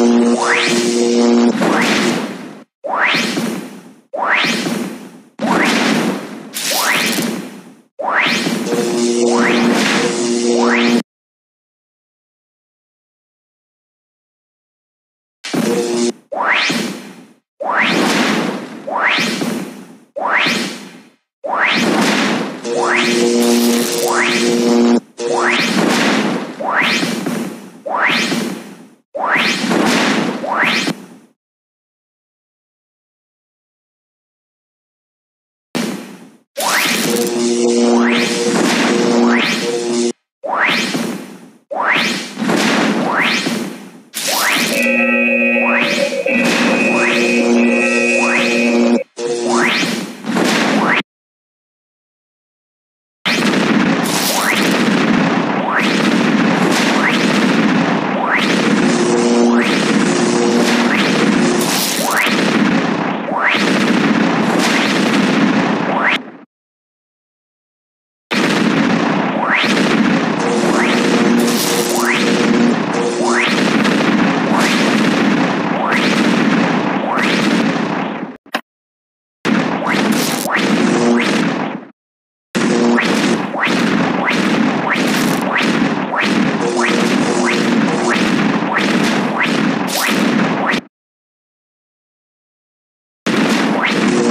What?